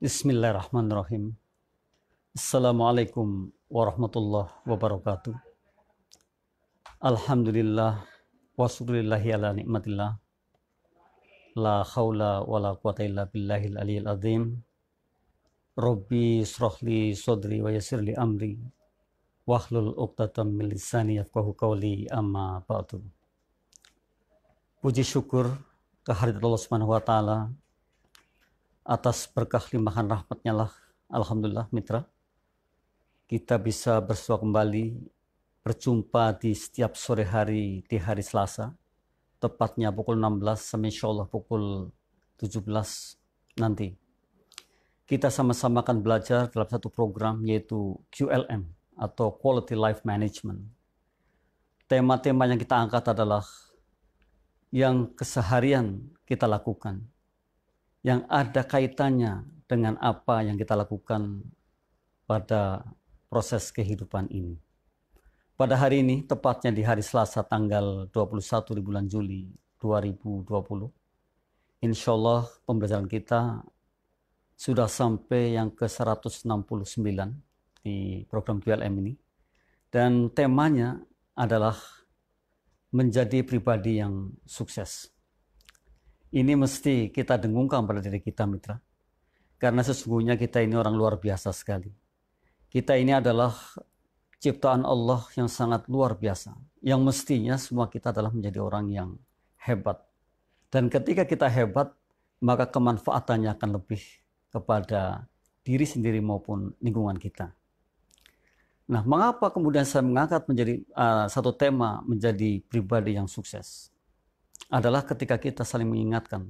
Bismillahirrahmanirrahim. Assalamualaikum warahmatullahi wabarakatuh. Alhamdulillah wa syukurillahi ala nikmatillah. La khawla wa la quwata illa billahil aliyil azim. Rabbi srohli sodri wa yasirli amri. Wahlul uqtatam min lisani yafqahu qawli amma ba'du. Puji syukur kehadirat Allah Subhanahu wa taala atas berkah limpahan rahmatnya lah. Alhamdulillah mitra. Kita bisa bersua kembali berjumpa di setiap sore hari di hari Selasa tepatnya pukul 16 sampai insya Allah pukul 17 nanti. Kita sama-sama akan belajar dalam satu program yaitu QLM atau Quality Life Management. Tema-tema yang kita angkat adalah yang keseharian kita lakukan, yang ada kaitannya dengan apa yang kita lakukan pada proses kehidupan ini. Pada hari ini, tepatnya di hari Selasa tanggal 21 di bulan Juli 2020, insya Allah pembelajaran kita sudah sampai yang ke-169 di program QLM ini. Dan temanya adalah menjadi pribadi yang sukses. Ini mesti kita dengungkan pada diri kita mitra. Karena sesungguhnya kita ini orang luar biasa sekali. Kita ini adalah ciptaan Allah yang sangat luar biasa. Yang mestinya semua kita adalah menjadi orang yang hebat. Dan ketika kita hebat, maka kemanfaatannya akan lebih kepada diri sendiri maupun lingkungan kita. Nah, mengapa kemudian saya mengangkat menjadi uh, satu tema menjadi pribadi yang sukses? Adalah ketika kita saling mengingatkan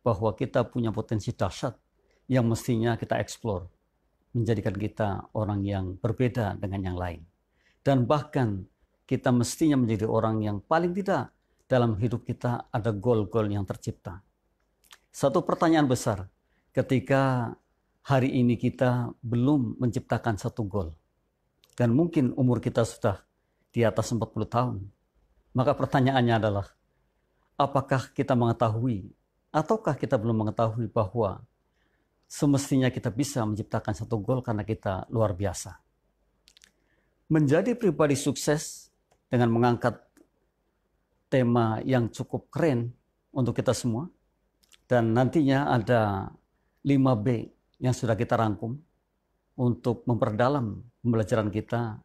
bahwa kita punya potensi dahsyat yang mestinya kita eksplor, menjadikan kita orang yang berbeda dengan yang lain. Dan bahkan kita mestinya menjadi orang yang paling tidak dalam hidup kita ada goal-goal yang tercipta. Satu pertanyaan besar ketika hari ini kita belum menciptakan satu goal dan mungkin umur kita sudah di atas 40 tahun. Maka pertanyaannya adalah, apakah kita mengetahui ataukah kita belum mengetahui bahwa semestinya kita bisa menciptakan satu gol karena kita luar biasa. Menjadi pribadi sukses dengan mengangkat tema yang cukup keren untuk kita semua. Dan nantinya ada 5B yang sudah kita rangkum untuk memperdalam pembelajaran kita,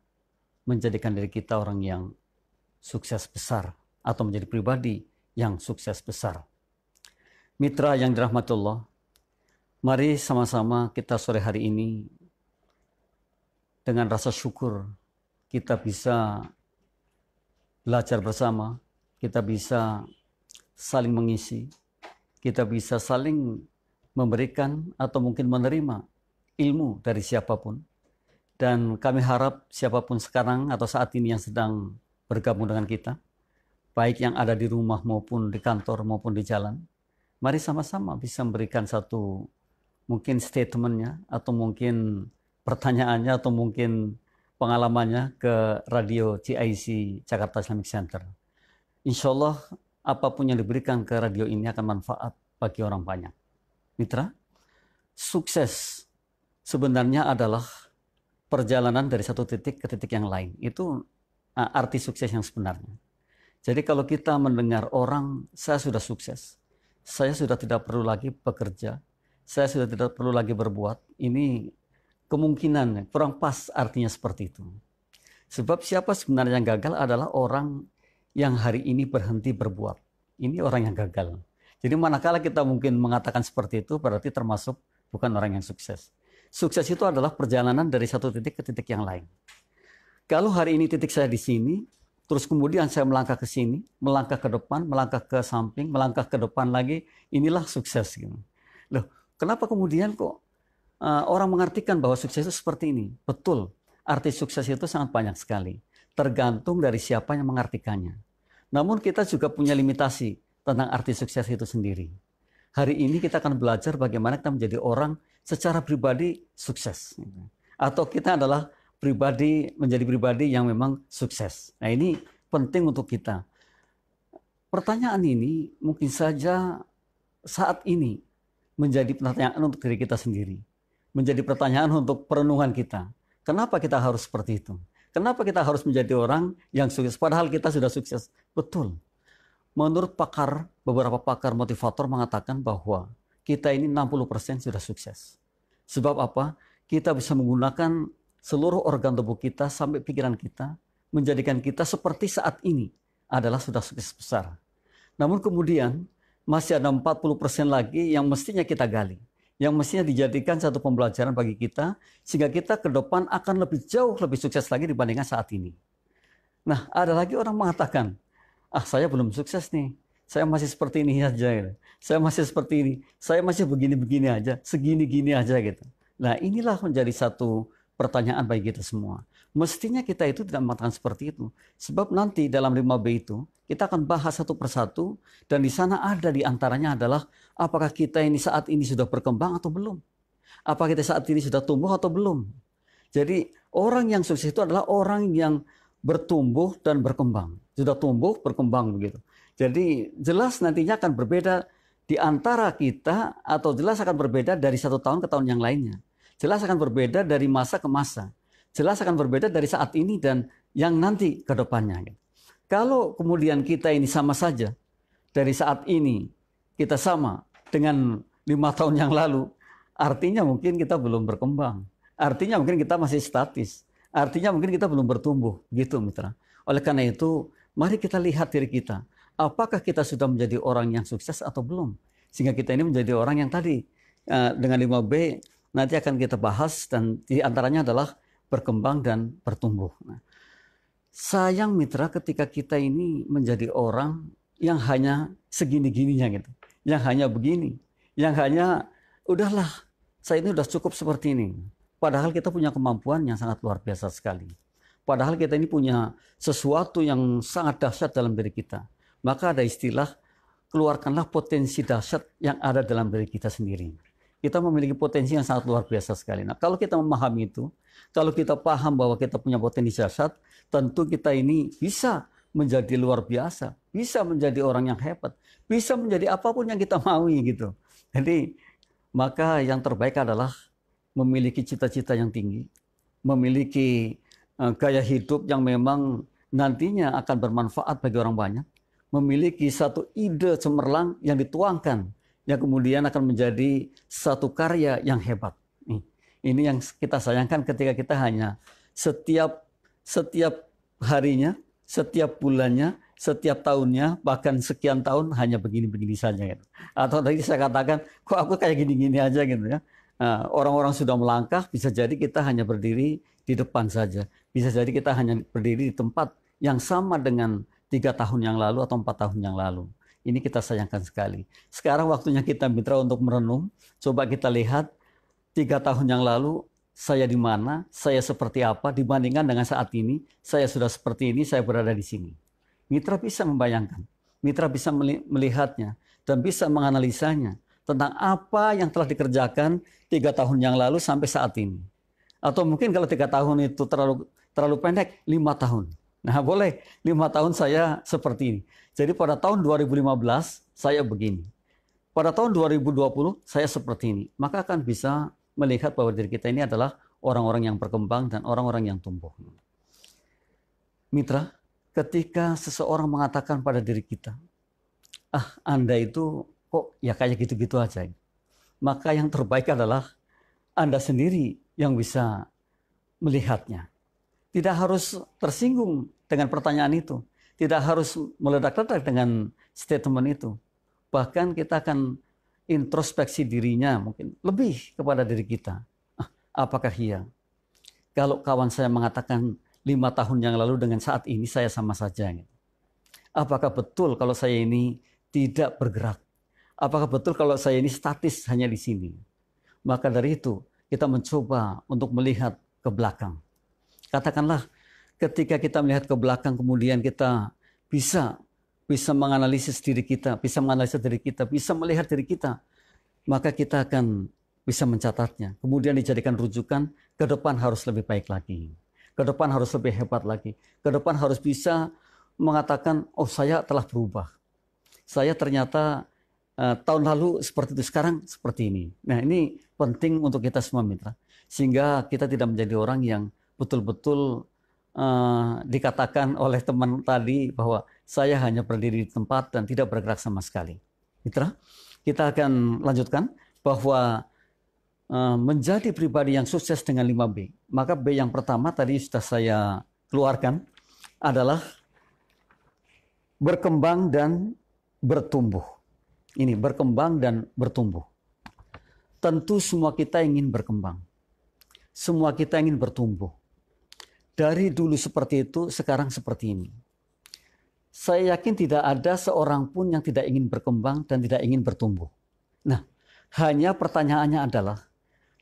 menjadikan diri kita orang yang sukses besar atau menjadi pribadi yang sukses besar. Mitra yang dirahmati Allah, mari sama-sama kita sore hari ini dengan rasa syukur kita bisa belajar bersama, kita bisa saling mengisi, kita bisa saling memberikan atau mungkin menerima ilmu dari siapa pun. Dan kami harap siapa pun sekarang atau saat ini yang sedang bergabung dengan kita, baik yang ada di rumah maupun di kantor maupun di jalan, mari sama-sama bisa memberikan satu mungkin statementnya atau mungkin pertanyaannya atau mungkin pengalamannya ke radio CIC Jakarta Islamic Center. Insya Allah apa pun yang diberikan ke radio ini akan manfaat bagi orang banyak. Mitra, sukses sebenarnya adalah perjalanan dari satu titik ke titik yang lain. Itu arti sukses yang sebenarnya. Jadi kalau kita mendengar orang, saya sudah sukses, saya sudah tidak perlu lagi bekerja, saya sudah tidak perlu lagi berbuat, ini kemungkinan kurang pas artinya seperti itu. Sebab siapa sebenarnya yang gagal adalah orang yang hari ini berhenti berbuat. Ini orang yang gagal. Jadi manakala kita mungkin mengatakan seperti itu berarti termasuk bukan orang yang sukses. Sukses itu adalah perjalanan dari satu titik ke titik yang lain. Kalau hari ini titik saya di sini, terus kemudian saya melangkah ke sini, melangkah ke depan, melangkah ke samping, melangkah ke depan lagi, inilah sukses. Gitu. Loh, kenapa kemudian kok uh, orang mengartikan bahwa sukses itu seperti ini? Betul, arti sukses itu sangat banyak sekali. Tergantung dari siapa yang mengartikannya. Namun kita juga punya limitasi tentang arti sukses itu sendiri. Hari ini kita akan belajar bagaimana kita menjadi orang secara pribadi sukses. Atau kita adalah pribadi menjadi pribadi yang memang sukses. Nah ini penting untuk kita. Pertanyaan ini mungkin saja saat ini menjadi pertanyaan untuk diri kita sendiri. menjadi pertanyaan untuk perenungan kita. Kenapa kita harus seperti itu? Kenapa kita harus menjadi orang yang sukses padahal kita sudah sukses? Betul. Menurut pakar, beberapa pakar motivator mengatakan bahwa kita ini 60% sudah sukses. Sebab apa? Kita bisa menggunakan seluruh organ tubuh kita sampai pikiran kita menjadikan kita seperti saat ini adalah sudah sukses besar. Namun kemudian masih ada 40% lagi yang mestinya kita gali yang mestinya dijadikan satu pembelajaran bagi kita sehingga kita ke depan akan lebih jauh lebih sukses lagi dibandingkan saat ini. Nah, ada lagi orang mengatakan, "Ah, saya belum sukses nih. Saya masih seperti ini aja gitu. Saya masih seperti ini. Saya masih begini-begini aja, segini-gini aja gitu." Nah, inilah menjadi satu pertanyaan bagi kita semua. Mestinya kita itu tidak mengatakan seperti itu. Sebab nanti dalam 5B itu, kita akan bahas satu persatu dan di sana ada di antaranya adalah apakah kita ini saat ini sudah berkembang atau belum. Apakah kita saat ini sudah tumbuh atau belum. Jadi orang yang sukses itu adalah orang yang bertumbuh dan berkembang. Sudah tumbuh, berkembang begitu. Jadi jelas nantinya akan berbeda di antara kita atau jelas akan berbeda dari satu tahun ke tahun yang lainnya. Jelas akan berbeda dari masa ke masa jelas akan berbeda dari saat ini dan yang nanti ke depannya. Kalau kemudian kita ini sama saja dari saat ini kita sama dengan lima tahun yang lalu, artinya mungkin kita belum berkembang. Artinya mungkin kita masih statis. Artinya mungkin kita belum bertumbuh, gitu mitra. Oleh karena itu, mari kita lihat diri kita. Apakah kita sudah menjadi orang yang sukses atau belum? Sehingga kita ini menjadi orang yang tadi eh, dengan 5B nanti akan kita bahas dan di antaranya adalah berkembang dan bertumbuh. Nah, sayang mitra ketika kita ini menjadi orang yang hanya segini-gininya gitu. Yang hanya begini. Yang hanya udahlah saya ini udah cukup seperti ini. Padahal kita punya kemampuan yang sangat luar biasa sekali. Padahal kita ini punya sesuatu yang sangat dahsyat dalam diri kita. Maka ada istilah keluarkanlah potensi dahsyat yang ada dalam diri kita sendiri kita memiliki potensi yang sangat luar biasa sekali. Nah, kalau kita memahami itu, kalau kita paham bahwa kita punya potensi jasad, tentu kita ini bisa menjadi luar biasa, bisa menjadi orang yang hebat, bisa menjadi apa pun yang kita mau gitu. Jadi, maka yang terbaik adalah memiliki cita-cita yang tinggi, memiliki uh, gaya hidup yang memang nantinya akan bermanfaat bagi orang banyak, memiliki satu ide cemerlang yang dituangkan yang kemudian akan menjadi satu karya yang hebat. Ini yang kita sayangkan ketika kita hanya setiap setiap harinya, setiap bulannya, setiap tahunnya, bahkan sekian tahun hanya begini-begini saja. Gitu. Atau tadi saya katakan, kok aku kayak gini-gini aja gitu ya. Nah, orang-orang sudah melangkah, bisa jadi kita hanya berdiri di depan saja. Bisa jadi kita hanya berdiri di tempat yang sama dengan tiga tahun yang lalu atau empat tahun yang lalu. Ini kita sayangkan sekali. Sekarang waktunya kita mitra untuk merenung. Coba kita lihat tiga tahun yang lalu saya di mana, saya seperti apa dibandingkan dengan saat ini. Saya sudah seperti ini, saya berada di sini. Mitra bisa membayangkan, mitra bisa melihatnya dan bisa menganalisanya tentang apa yang telah dikerjakan tiga tahun yang lalu sampai saat ini. Atau mungkin kalau tiga tahun itu terlalu terlalu pendek, lima tahun. Nah boleh, lima tahun saya seperti ini. Jadi pada tahun 2015 saya begini. Pada tahun 2020 saya seperti ini. Maka akan bisa melihat bahwa diri kita ini adalah orang-orang yang berkembang dan orang-orang yang tumbuh. Mitra, ketika seseorang mengatakan pada diri kita, ah Anda itu kok ya kayak gitu-gitu aja. Maka yang terbaik adalah Anda sendiri yang bisa melihatnya. Tidak harus tersinggung dengan pertanyaan itu tidak harus meledak-ledak dengan statement itu. Bahkan kita akan introspeksi dirinya mungkin lebih kepada diri kita. Ah, apakah iya? Kalau kawan saya mengatakan lima tahun yang lalu dengan saat ini saya sama saja. Gitu. Apakah betul kalau saya ini tidak bergerak? Apakah betul kalau saya ini statis hanya di sini? Maka dari itu kita mencoba untuk melihat ke belakang. Katakanlah ketika kita melihat ke belakang kemudian kita bisa bisa menganalisis diri kita, bisa menganalisis diri kita, bisa melihat diri kita, maka kita akan bisa mencatatnya. Kemudian dijadikan rujukan, ke depan harus lebih baik lagi. Ke depan harus lebih hebat lagi. Ke depan harus bisa mengatakan, oh saya telah berubah. Saya ternyata uh, tahun lalu seperti itu, sekarang seperti ini. Nah ini penting untuk kita semua mitra. Sehingga kita tidak menjadi orang yang betul-betul uh, dikatakan oleh teman tadi bahwa saya hanya berdiri di tempat dan tidak bergerak sama sekali. Mitra, kita akan lanjutkan bahwa uh, menjadi pribadi yang sukses dengan 5B. Maka B yang pertama tadi sudah saya keluarkan adalah berkembang dan bertumbuh. Ini berkembang dan bertumbuh. Tentu semua kita ingin berkembang. Semua kita ingin bertumbuh. Dari dulu seperti itu, sekarang seperti ini. Saya yakin tidak ada seorang pun yang tidak ingin berkembang dan tidak ingin bertumbuh. Nah, hanya pertanyaannya adalah,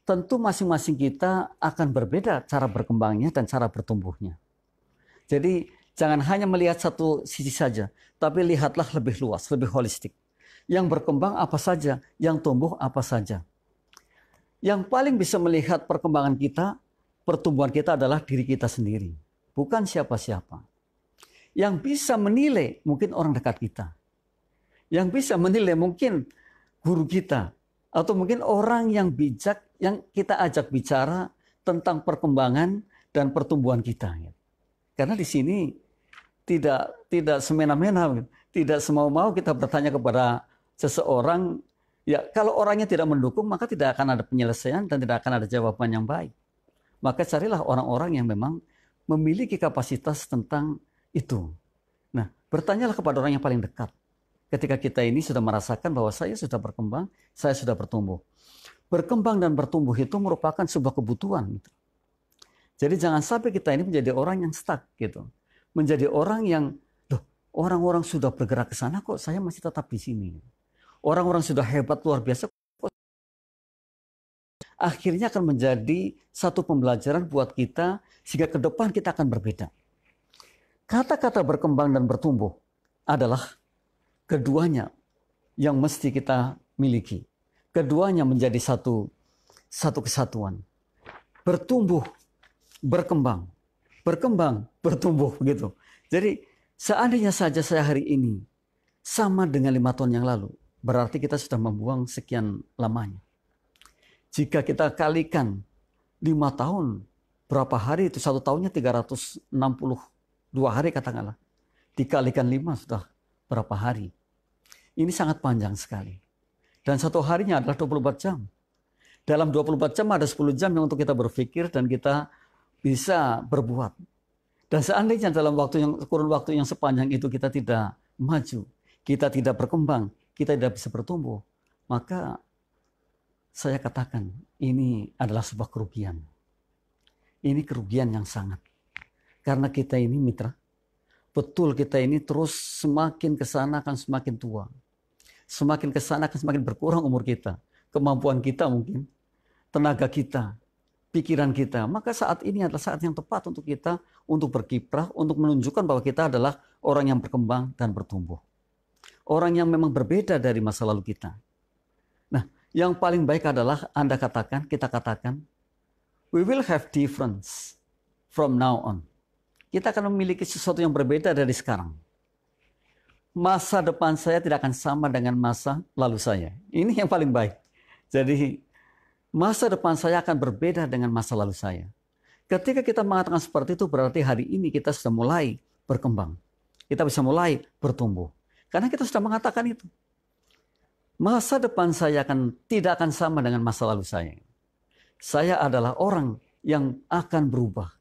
tentu masing-masing kita akan berbeda cara berkembangnya dan cara bertumbuhnya. Jadi jangan hanya melihat satu sisi saja, tapi lihatlah lebih luas, lebih holistik. Yang berkembang apa saja, yang tumbuh apa saja. Yang paling bisa melihat perkembangan kita, pertumbuhan kita adalah diri kita sendiri, bukan siapa-siapa. Yang bisa menilai mungkin orang dekat kita. Yang bisa menilai mungkin guru kita, atau mungkin orang yang bijak yang kita ajak bicara tentang perkembangan dan pertumbuhan kita. Karena di sini tidak tidak semena-mena, tidak semau-mau kita bertanya kepada seseorang. Ya, kalau orangnya tidak mendukung, maka tidak akan ada penyelesaian dan tidak akan ada jawaban yang baik. Maka carilah orang-orang yang memang memiliki kapasitas tentang itu. Nah, bertanyalah kepada orang yang paling dekat. Ketika kita ini sudah merasakan bahwa saya sudah berkembang, saya sudah bertumbuh. Berkembang dan bertumbuh itu merupakan sebuah kebutuhan. Jadi jangan sampai kita ini menjadi orang yang stuck gitu. Menjadi orang yang, loh orang-orang sudah bergerak ke sana kok saya masih tetap di sini. Orang-orang sudah hebat luar biasa akhirnya akan menjadi satu pembelajaran buat kita sehingga ke depan kita akan berbeda. Kata-kata berkembang dan bertumbuh adalah keduanya yang mesti kita miliki. Keduanya menjadi satu satu kesatuan. Bertumbuh berkembang, berkembang, bertumbuh begitu. Jadi seandainya saja saya hari ini sama dengan lima tahun yang lalu, berarti kita sudah membuang sekian lamanya. Jika kita kalikan lima tahun, berapa hari itu? Satu tahunnya 362 hari katakanlah. Dikalikan lima sudah berapa hari. Ini sangat panjang sekali. Dan satu harinya adalah 24 jam. Dalam 24 jam ada 10 jam yang untuk kita berpikir dan kita bisa berbuat. Dan seandainya dalam waktu yang kurun waktu yang sepanjang itu kita tidak maju, kita tidak berkembang, kita tidak bisa bertumbuh, maka saya katakan ini adalah sebuah kerugian. Ini kerugian yang sangat. Karena kita ini mitra, betul kita ini terus semakin ke sana akan semakin tua. Semakin ke sana akan semakin berkurang umur kita. Kemampuan kita mungkin. Tenaga kita pikiran kita, maka saat ini adalah saat yang tepat untuk kita untuk berkiprah, untuk menunjukkan bahwa kita adalah orang yang berkembang dan bertumbuh. Orang yang memang berbeda dari masa lalu kita. Yang paling baik adalah Anda katakan, kita katakan, we will have difference from now on. Kita akan memiliki sesuatu yang berbeda dari sekarang. Masa depan saya tidak akan sama dengan masa lalu saya. Ini yang paling baik. Jadi masa depan saya akan berbeda dengan masa lalu saya. Ketika kita mengatakan seperti itu berarti hari ini kita sudah mulai berkembang. Kita bisa mulai bertumbuh. Karena kita sudah mengatakan itu. Masa depan saya akan tidak akan sama dengan masa lalu saya. Saya adalah orang yang akan berubah.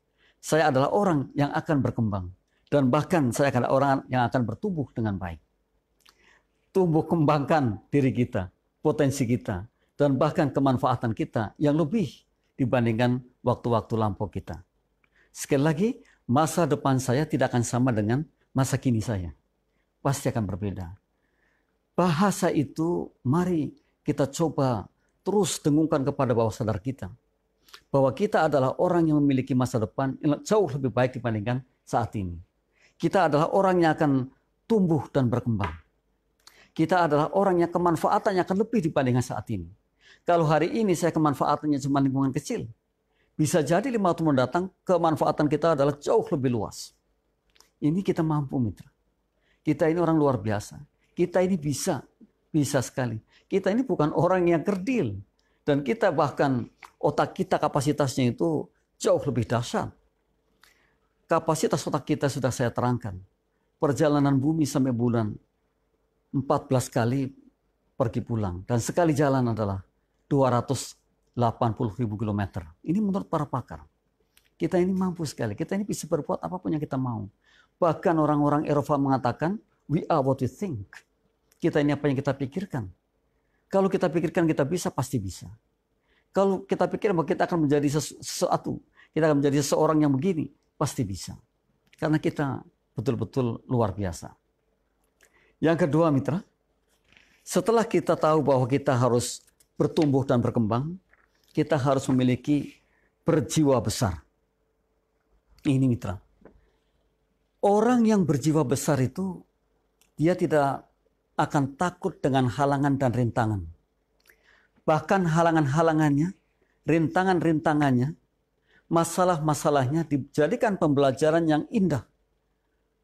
Saya adalah orang yang akan berkembang. Dan bahkan saya adalah orang yang akan bertumbuh dengan baik. Tumbuh kembangkan diri kita, potensi kita, dan bahkan kemanfaatan kita yang lebih dibandingkan waktu-waktu lampau kita. Sekali lagi, masa depan saya tidak akan sama dengan masa kini saya. Pasti akan berbeda. Bahasa itu mari kita coba terus dengungkan kepada bawah sadar kita. Bahwa kita adalah orang yang memiliki masa depan yang jauh lebih baik dibandingkan saat ini. Kita adalah orang yang akan tumbuh dan berkembang. Kita adalah orang yang kemanfaatannya akan lebih dibandingkan saat ini. Kalau hari ini saya kemanfaatannya cuma lingkungan kecil, bisa jadi lima tahun mendatang kemanfaatan kita adalah jauh lebih luas. Ini kita mampu mitra. Kita ini orang luar biasa. Kita ini bisa Bisa sekali. Kita ini bukan orang yang kerdil. Dan kita bahkan otak kita kapasitasnya itu jauh lebih dahsyat. Kapasitas otak kita sudah saya terangkan. Perjalanan bumi sampai bulan 14 kali pergi pulang. Dan sekali jalan adalah 280 ribu kilometer. Ini menurut para pakar. Kita ini mampu sekali. Kita ini bisa berbuat apa pun yang kita mau. Bahkan orang-orang Eropa mengatakan, we are what we think. Kita ini apa yang kita pikirkan. Kalau kita pikirkan kita bisa, pasti bisa. Kalau kita pikir bahwa kita akan menjadi sesuatu, kita akan menjadi seseorang yang begini, pasti bisa. Karena kita betul-betul luar biasa. Yang kedua mitra, setelah kita tahu bahwa kita harus bertumbuh dan berkembang, kita harus memiliki berjiwa besar. Ini mitra. Orang yang berjiwa besar itu, dia tidak akan takut dengan halangan dan rintangan. Bahkan halangan-halangannya, rintangan-rintangannya, masalah-masalahnya dijadikan pembelajaran yang indah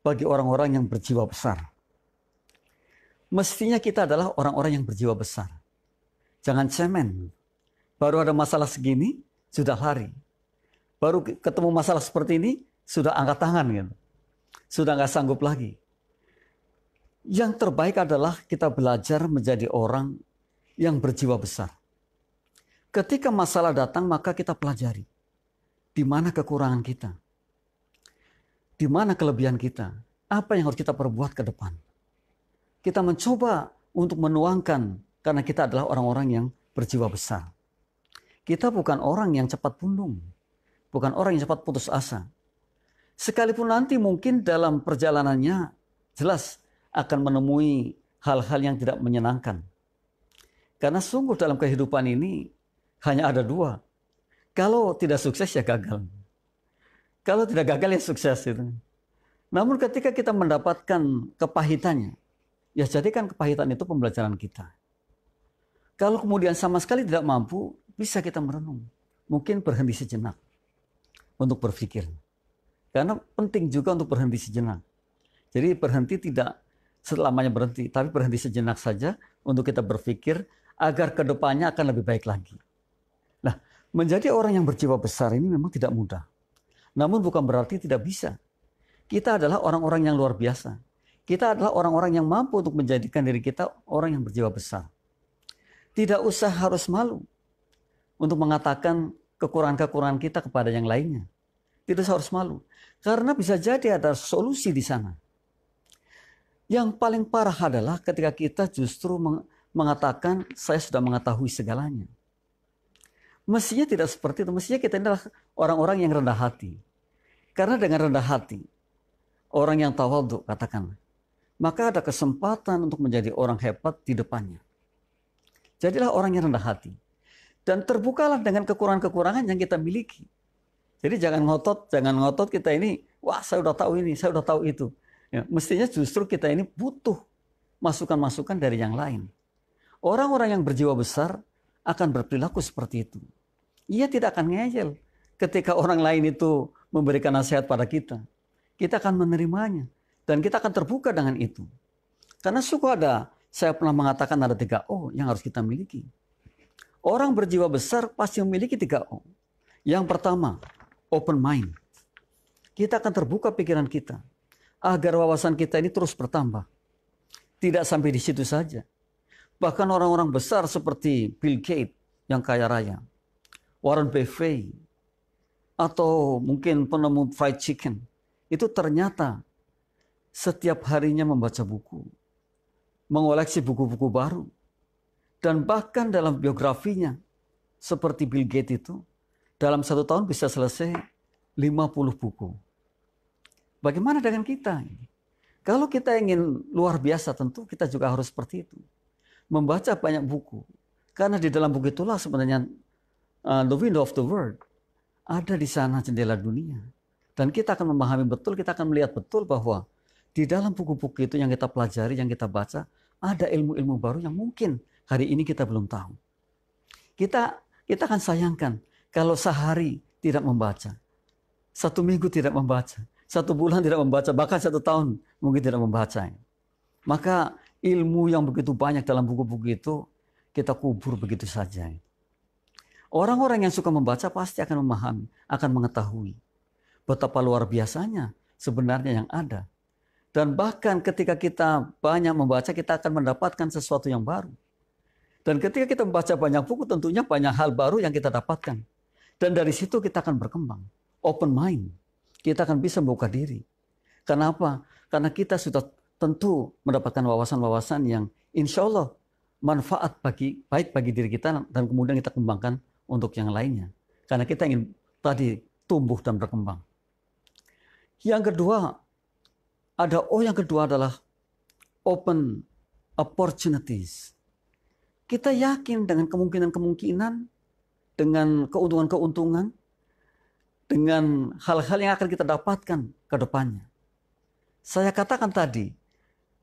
bagi orang-orang yang berjiwa besar. Mestinya kita adalah orang-orang yang berjiwa besar. Jangan cemen. Baru ada masalah segini, sudah lari. Baru ketemu masalah seperti ini, sudah angkat tangan gitu. Sudah nggak sanggup lagi. Yang terbaik adalah kita belajar menjadi orang yang berjiwa besar. Ketika masalah datang, maka kita pelajari di mana kekurangan kita, di mana kelebihan kita, apa yang harus kita perbuat ke depan. Kita mencoba untuk menuangkan karena kita adalah orang-orang yang berjiwa besar. Kita bukan orang yang cepat pundung, bukan orang yang cepat putus asa. Sekalipun nanti mungkin dalam perjalanannya jelas akan menemui hal-hal yang tidak menyenangkan. Karena sungguh dalam kehidupan ini hanya ada dua. Kalau tidak sukses ya gagal. Kalau tidak gagal ya sukses itu. Namun ketika kita mendapatkan kepahitannya, ya jadikan kepahitan itu pembelajaran kita. Kalau kemudian sama sekali tidak mampu, bisa kita merenung. Mungkin berhenti sejenak untuk berpikir. Karena penting juga untuk berhenti sejenak. Jadi berhenti tidak selamanya berhenti, tapi berhenti sejenak saja untuk kita berpikir agar ke depannya akan lebih baik lagi. Nah, menjadi orang yang berjiwa besar ini memang tidak mudah. Namun bukan berarti tidak bisa. Kita adalah orang-orang yang luar biasa. Kita adalah orang-orang yang mampu untuk menjadikan diri kita orang yang berjiwa besar. Tidak usah harus malu untuk mengatakan kekurangan-kekurangan kita kepada yang lainnya. Tidak usah harus malu. Karena bisa jadi ada solusi di sana. Yang paling parah adalah ketika kita justru mengatakan saya sudah mengetahui segalanya. Mestinya tidak seperti itu. Mestinya kita adalah orang-orang yang rendah hati. Karena dengan rendah hati, orang yang tawadhu katakan, maka ada kesempatan untuk menjadi orang hebat di depannya. Jadilah orang yang rendah hati. Dan terbukalah dengan kekurangan-kekurangan yang kita miliki. Jadi jangan ngotot, jangan ngotot kita ini, wah saya udah tahu ini, saya udah tahu itu. Ya, mestinya justru kita ini butuh masukan-masukan dari yang lain. Orang-orang yang berjiwa besar akan berperilaku seperti itu. Ia tidak akan ngeyel ketika orang lain itu memberikan nasihat pada kita. Kita akan menerimanya dan kita akan terbuka dengan itu. Karena suku ada, saya pernah mengatakan ada tiga O yang harus kita miliki. Orang berjiwa besar pasti memiliki tiga O. Yang pertama, open mind. Kita akan terbuka pikiran kita agar wawasan kita ini terus bertambah. Tidak sampai di situ saja. Bahkan orang-orang besar seperti Bill Gates yang kaya raya, Warren Buffett, atau mungkin penemu fried chicken, itu ternyata setiap harinya membaca buku, mengoleksi buku-buku baru, dan bahkan dalam biografinya, seperti Bill Gates itu, dalam satu tahun bisa selesai 50 buku. Bagaimana dengan kita? Kalau kita ingin luar biasa tentu kita juga harus seperti itu. Membaca banyak buku. Karena di dalam buku itulah sebenarnya uh, the window of the world. Ada di sana jendela dunia. Dan kita akan memahami betul, kita akan melihat betul bahwa di dalam buku-buku itu yang kita pelajari, yang kita baca, ada ilmu-ilmu baru yang mungkin hari ini kita belum tahu. Kita kita akan sayangkan kalau sehari tidak membaca. Satu minggu tidak membaca satu bulan tidak membaca, bahkan satu tahun mungkin tidak membaca. Maka ilmu yang begitu banyak dalam buku-buku itu kita kubur begitu saja. Orang-orang yang suka membaca pasti akan memahami, akan mengetahui betapa luar biasanya sebenarnya yang ada. Dan bahkan ketika kita banyak membaca, kita akan mendapatkan sesuatu yang baru. Dan ketika kita membaca banyak buku, tentunya banyak hal baru yang kita dapatkan. Dan dari situ kita akan berkembang. Open mind. Kita akan bisa membuka diri. Kenapa? Karena kita sudah tentu mendapatkan wawasan-wawasan yang insya Allah manfaat bagi baik bagi diri kita dan kemudian kita kembangkan untuk yang lainnya. Karena kita ingin tadi tumbuh dan berkembang. Yang kedua, ada oh yang kedua adalah open opportunities. Kita yakin dengan kemungkinan-kemungkinan, dengan keuntungan-keuntungan, dengan hal-hal yang akan kita dapatkan ke depannya. Saya katakan tadi,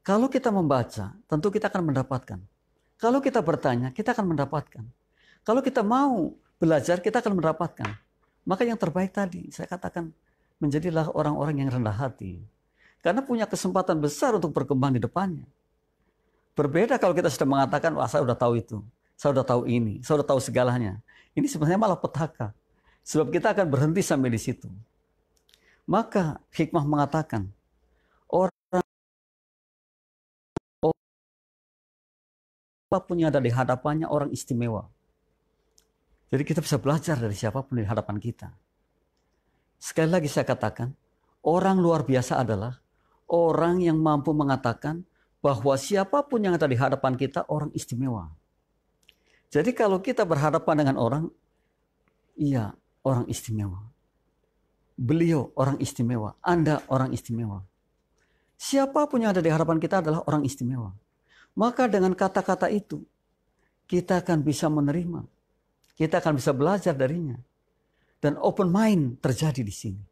kalau kita membaca, tentu kita akan mendapatkan. Kalau kita bertanya, kita akan mendapatkan. Kalau kita mau belajar, kita akan mendapatkan. Maka yang terbaik tadi, saya katakan, menjadilah orang-orang yang rendah hati. Karena punya kesempatan besar untuk berkembang di depannya. Berbeda kalau kita sudah mengatakan, wah saya sudah tahu itu, saya sudah tahu ini, saya sudah tahu segalanya. Ini sebenarnya malah petaka. Sebab kita akan berhenti sampai di situ. Maka hikmah mengatakan, orang apa pun yang ada di hadapannya orang istimewa. Jadi kita bisa belajar dari siapa pun di hadapan kita. Sekali lagi saya katakan, orang luar biasa adalah orang yang mampu mengatakan bahwa siapa pun yang ada di hadapan kita orang istimewa. Jadi kalau kita berhadapan dengan orang, iya orang istimewa. Beliau orang istimewa, Anda orang istimewa. Siapa pun yang ada di hadapan kita adalah orang istimewa. Maka dengan kata-kata itu, kita akan bisa menerima kita akan bisa belajar darinya. Dan open mind terjadi di sini.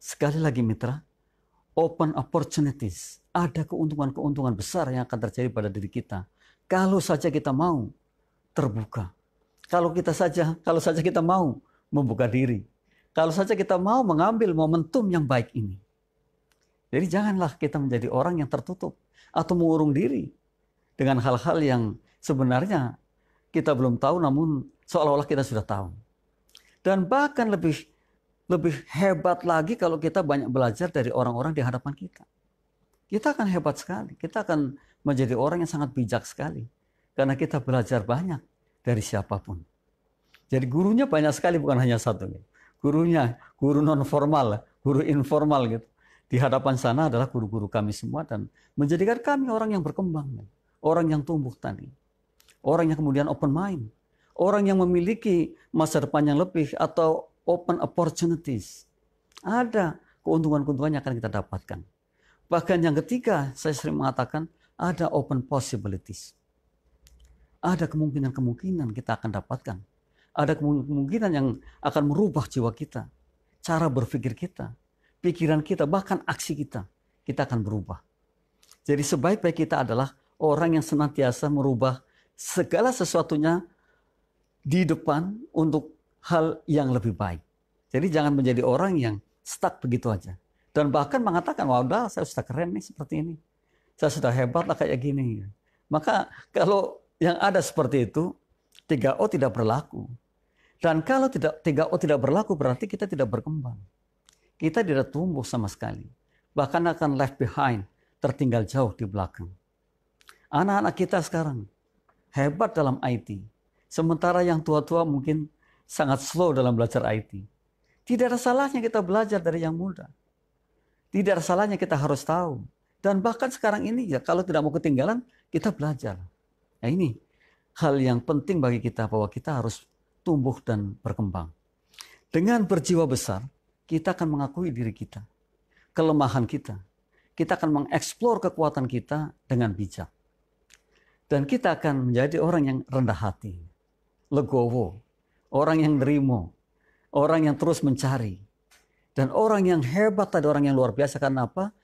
Sekali lagi mitra, open opportunities. Ada keuntungan-keuntungan besar yang akan terjadi pada diri kita. Kalau saja kita mau terbuka. Kalau kita saja, kalau saja kita mau membuka diri. Kalau saja kita mau mengambil momentum yang baik ini. Jadi janganlah kita menjadi orang yang tertutup atau mengurung diri dengan hal-hal yang sebenarnya kita belum tahu namun seolah-olah kita sudah tahu. Dan bahkan lebih lebih hebat lagi kalau kita banyak belajar dari orang-orang di hadapan kita. Kita akan hebat sekali. Kita akan menjadi orang yang sangat bijak sekali. Karena kita belajar banyak dari siapa pun. Jadi gurunya banyak sekali bukan hanya satu. Gurunya, guru non formal, guru informal gitu. Di hadapan sana adalah guru-guru kami semua dan menjadikan kami orang yang berkembang. Orang yang tumbuh tadi. Orang yang kemudian open mind. Orang yang memiliki masa depan yang lebih atau open opportunities. Ada keuntungan-keuntungan yang akan kita dapatkan. Bahkan yang ketiga, saya sering mengatakan ada open possibilities. Ada kemungkinan-kemungkinan kita akan dapatkan. Ada kemungkinan yang akan merubah jiwa kita. Cara berpikir kita. Pikiran kita, bahkan aksi kita. Kita akan berubah. Jadi sebaik-baik kita adalah orang yang senantiasa merubah segala sesuatunya di depan untuk hal yang lebih baik. Jadi jangan menjadi orang yang stuck begitu aja. Dan bahkan mengatakan, wah udah saya sudah keren nih seperti ini. Saya sudah hebat lah kayak gini. Maka kalau yang ada seperti itu, 3O tidak berlaku. Dan kalau tidak 3O tidak berlaku berarti kita tidak berkembang. Kita tidak tumbuh sama sekali. Bahkan akan left behind, tertinggal jauh di belakang. Anak-anak kita sekarang hebat dalam IT. Sementara yang tua-tua mungkin sangat slow dalam belajar IT. Tidak ada salahnya kita belajar dari yang muda. Tidak ada salahnya kita harus tahu. Dan bahkan sekarang ini ya kalau tidak mau ketinggalan, kita belajar. Nah ini hal yang penting bagi kita bahwa kita harus tumbuh dan berkembang. Dengan berjiwa besar, kita akan mengakui diri kita, kelemahan kita. Kita akan mengeksplor kekuatan kita dengan bijak. Dan kita akan menjadi orang yang rendah hati, legowo, orang yang nerimo, orang yang terus mencari. Dan orang yang hebat tadi, orang yang luar biasa karena apa?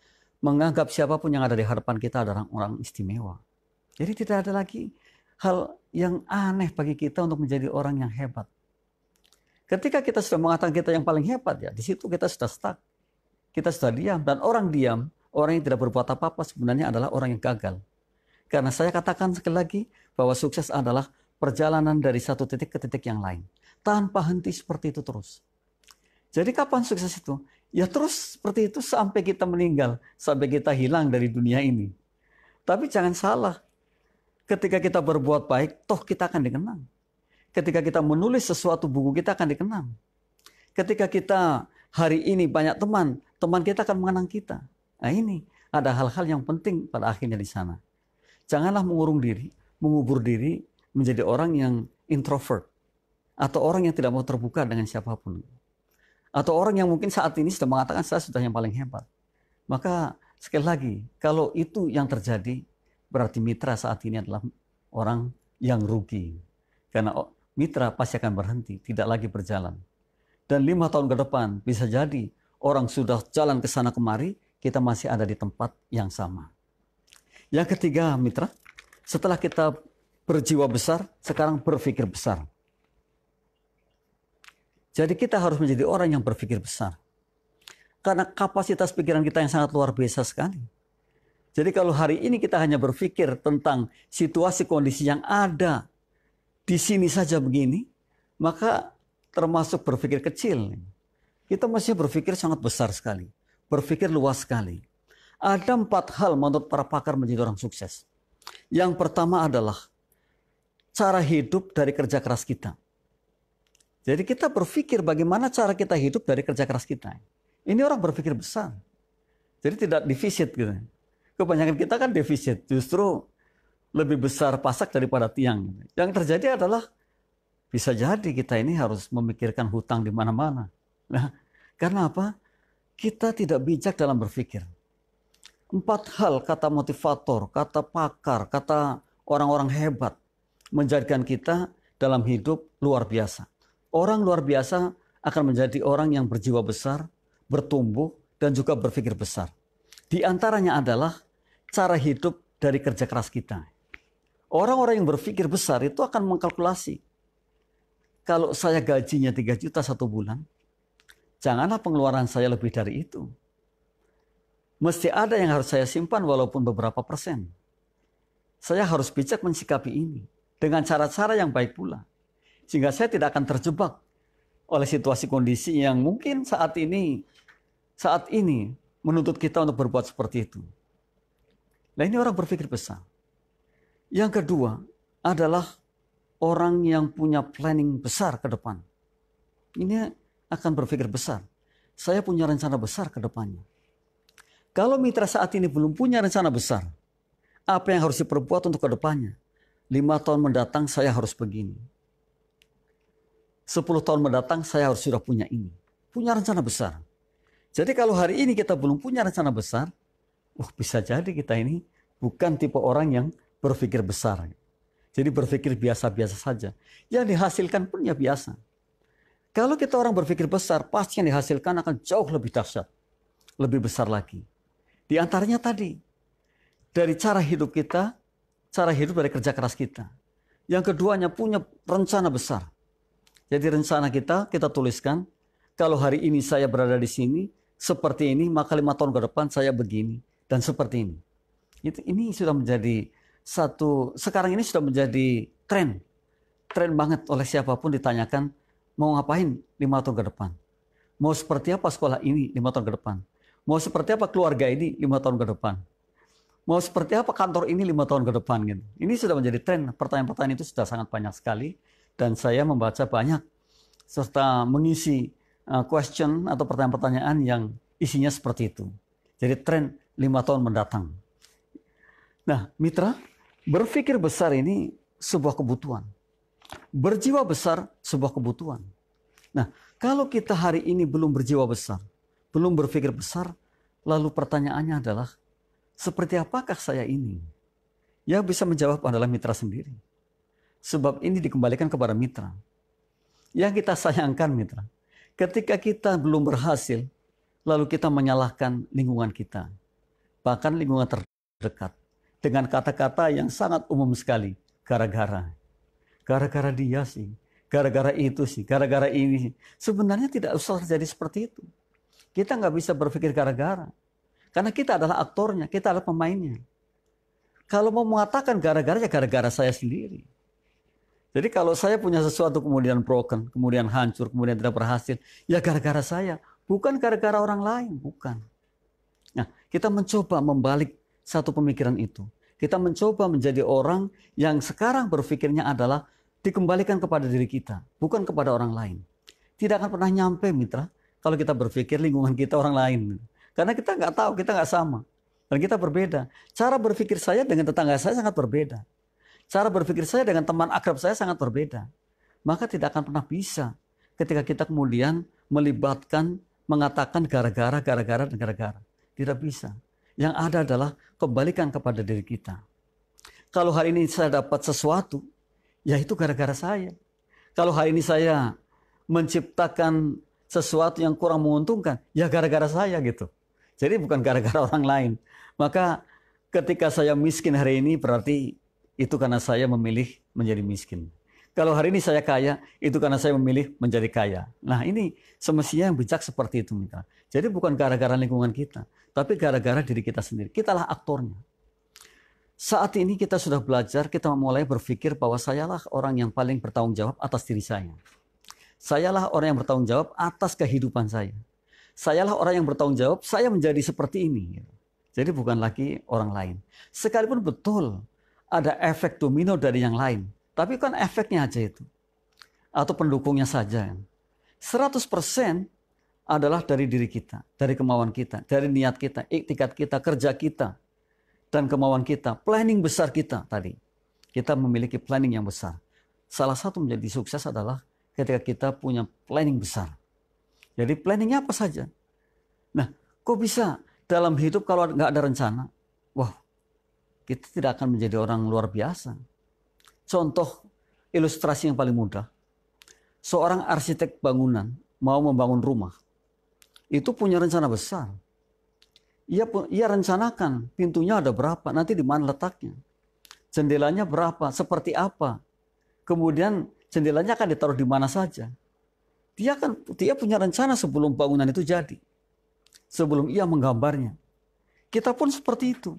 Menganggap siapa pun yang ada di hadapan kita adalah orang istimewa. Jadi tidak ada lagi hal yang aneh bagi kita untuk menjadi orang yang hebat. Ketika kita sudah mengatakan kita yang paling hebat ya, di situ kita sudah stuck. Kita sudah diam dan orang diam, orang yang tidak berbuat apa-apa sebenarnya adalah orang yang gagal. Karena saya katakan sekali lagi bahwa sukses adalah perjalanan dari satu titik ke titik yang lain. Tanpa henti seperti itu terus. Jadi kapan sukses itu? Ya terus seperti itu sampai kita meninggal, sampai kita hilang dari dunia ini. Tapi jangan salah, ketika kita berbuat baik, toh kita akan dikenang. Ketika kita menulis sesuatu buku, kita akan dikenang. Ketika kita hari ini banyak teman, teman kita akan mengenang kita. Nah ini ada hal-hal yang penting pada akhirnya di sana. Janganlah mengurung diri, mengubur diri menjadi orang yang introvert. Atau orang yang tidak mau terbuka dengan siapa pun. Atau orang yang mungkin saat ini sudah mengatakan saya sudah yang paling hebat. Maka sekali lagi, kalau itu yang terjadi, berarti mitra saat ini adalah orang yang rugi. Karena mitra pasti akan berhenti, tidak lagi berjalan. Dan lima tahun ke depan bisa jadi orang sudah jalan ke sana kemari, kita masih ada di tempat yang sama. Yang ketiga mitra, setelah kita berjiwa besar, sekarang berpikir besar. Jadi kita harus menjadi orang yang berpikir besar. Karena kapasitas pikiran kita yang sangat luar biasa sekali. Jadi kalau hari ini kita hanya berpikir tentang situasi kondisi yang ada di sini saja begini, maka termasuk berpikir kecil. Kita masih berpikir sangat besar sekali. Berpikir luas sekali. Ada empat hal menurut para pakar menjadi orang sukses. Yang pertama adalah cara hidup dari kerja keras kita. Jadi kita berpikir bagaimana cara kita hidup dari kerja keras kita. Ini orang berpikir besar. Jadi tidak defisit gitu. Kebanyakan kita kan defisit. Justru lebih besar pasak daripada tiang. Yang terjadi adalah bisa jadi kita ini harus memikirkan hutang di mana-mana. Nah, karena apa? Kita tidak bijak dalam berpikir. Empat hal kata motivator, kata pakar, kata orang-orang hebat menjadikan kita dalam hidup luar biasa. Orang luar biasa akan menjadi orang yang berjiwa besar, bertumbuh, dan juga berpikir besar. Di antaranya adalah cara hidup dari kerja keras kita. Orang-orang yang berpikir besar itu akan mengkalkulasi. Kalau saya gajinya 3 juta satu bulan, janganlah pengeluaran saya lebih dari itu. Mesti ada yang harus saya simpan walaupun beberapa persen. Saya harus bijak mensikapi ini dengan cara-cara yang baik pula. Sehingga saya tidak akan terjebak oleh situasi kondisi yang mungkin saat ini saat ini menuntut kita untuk berbuat seperti itu. Nah ini orang berpikir besar. Yang kedua adalah orang yang punya planning besar ke depan. Ini akan berpikir besar. Saya punya rencana besar ke depannya. Kalau mitra saat ini belum punya rencana besar, apa yang harus diperbuat untuk ke depannya? Lima tahun mendatang saya harus begini. 10 tahun mendatang saya harus sudah punya ini. Punya rencana besar. Jadi kalau hari ini kita belum punya rencana besar, wah bisa jadi kita ini bukan tipe orang yang berpikir besar. Jadi berpikir biasa-biasa saja. Yang dihasilkan pun ya biasa. Kalau kita orang berpikir besar, pasti yang dihasilkan akan jauh lebih dahsyat. Lebih besar lagi. Di antaranya tadi, dari cara hidup kita, cara hidup dari kerja keras kita. Yang keduanya punya rencana besar. Jadi rencana kita, kita tuliskan, kalau hari ini saya berada di sini, seperti ini, maka lima tahun ke depan saya begini, dan seperti ini. Itu, ini sudah menjadi satu, sekarang ini sudah menjadi tren. Tren banget oleh siapa pun ditanyakan, mau ngapain lima tahun ke depan? Mau seperti apa sekolah ini lima tahun ke depan? Mau seperti apa keluarga ini lima tahun ke depan? Mau seperti apa kantor ini lima tahun ke depan? Gitu. Ini sudah menjadi tren. Pertanyaan-pertanyaan itu sudah sangat banyak sekali dan saya membaca banyak serta mengisi uh, question atau pertanyaan-pertanyaan yang isinya seperti itu. Jadi tren lima tahun mendatang. Nah, mitra, berpikir besar ini sebuah kebutuhan. Berjiwa besar sebuah kebutuhan. Nah, kalau kita hari ini belum berjiwa besar, belum berpikir besar, lalu pertanyaannya adalah, seperti apakah saya ini? Yang bisa menjawab adalah mitra sendiri. Sebab ini dikembalikan kepada mitra. Yang kita sayangkan mitra, ketika kita belum berhasil, lalu kita menyalahkan lingkungan kita. Bahkan lingkungan terdekat. Dengan kata-kata yang sangat umum sekali. Gara-gara. Gara-gara dia sih. Gara-gara itu sih. Gara-gara ini. Sebenarnya tidak usah terjadi seperti itu. Kita nggak bisa berpikir gara-gara. Karena kita adalah aktornya, kita adalah pemainnya. Kalau mau mengatakan gara-gara ya gara-gara saya sendiri. Jadi kalau saya punya sesuatu kemudian broken, kemudian hancur, kemudian tidak berhasil, ya gara-gara saya, bukan gara-gara orang lain, bukan. Nah, kita mencoba membalik satu pemikiran itu. Kita mencoba menjadi orang yang sekarang berpikirnya adalah dikembalikan kepada diri kita, bukan kepada orang lain. Tidak akan pernah nyampe, mitra, kalau kita berpikir lingkungan kita orang lain. Karena kita nggak tahu, kita nggak sama. Dan kita berbeda. Cara berpikir saya dengan tetangga saya sangat berbeda. Cara berpikir saya dengan teman akrab saya sangat berbeda. Maka tidak akan pernah bisa ketika kita kemudian melibatkan, mengatakan gara-gara, gara-gara, dan gara-gara. Tidak bisa. Yang ada adalah kembalikan kepada diri kita. Kalau hari ini saya dapat sesuatu, ya itu gara-gara saya. Kalau hari ini saya menciptakan sesuatu yang kurang menguntungkan, ya gara-gara saya gitu. Jadi bukan gara-gara orang lain. Maka ketika saya miskin hari ini berarti itu karena saya memilih menjadi miskin. Kalau hari ini saya kaya, itu karena saya memilih menjadi kaya. Nah ini semestinya yang bijak seperti itu. Mitra. Jadi bukan gara-gara lingkungan kita, tapi gara-gara diri kita sendiri. Kitalah aktornya. Saat ini kita sudah belajar, kita mulai berpikir bahwa sayalah orang yang paling bertanggung jawab atas diri saya. Sayalah orang yang bertanggung jawab atas kehidupan saya. Sayalah orang yang bertanggung jawab, saya menjadi seperti ini. Jadi bukan lagi orang lain. Sekalipun betul ada efek domino dari yang lain. Tapi kan efeknya aja itu. Atau pendukungnya saja. 100% adalah dari diri kita, dari kemauan kita, dari niat kita, iktikat kita, kerja kita, dan kemauan kita, planning besar kita tadi. Kita memiliki planning yang besar. Salah satu menjadi sukses adalah ketika kita punya planning besar. Jadi planningnya apa saja? Nah, kok bisa dalam hidup kalau nggak ada rencana? Wah, kita tidak akan menjadi orang luar biasa. Contoh ilustrasi yang paling mudah. Seorang arsitek bangunan mau membangun rumah. Itu punya rencana besar. Ia, ia rencanakan pintunya ada berapa, nanti di mana letaknya. Jendelanya berapa, seperti apa. Kemudian jendelanya akan ditaruh di mana saja. Dia kan dia punya rencana sebelum bangunan itu jadi. Sebelum ia menggambarnya. Kita pun seperti itu.